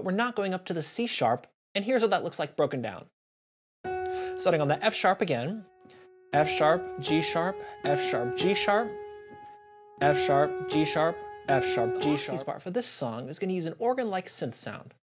But we're not going up to the C sharp, and here's what that looks like broken down. Starting on the F sharp again, F sharp, G sharp, F sharp, G sharp, F sharp, G sharp, F sharp, G sharp. The part for this song is going to use an organ-like synth sound.